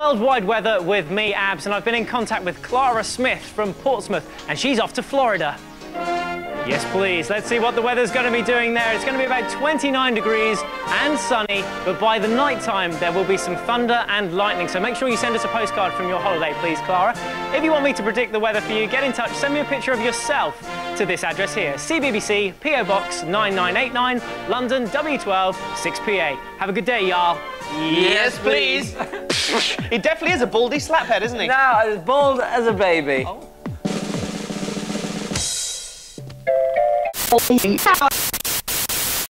Worldwide weather with me, Abs, and I've been in contact with Clara Smith from Portsmouth, and she's off to Florida. Yes, please. Let's see what the weather's going to be doing there. It's going to be about 29 degrees and sunny, but by the night time, there will be some thunder and lightning. So make sure you send us a postcard from your holiday, please, Clara. If you want me to predict the weather for you, get in touch. Send me a picture of yourself to this address here, CBBC, PO Box 9989, London, W12, 6PA. Have a good day, y'all. Yes, please. he definitely is a baldy slaphead, isn't he? No, as bald as a baby. Oh.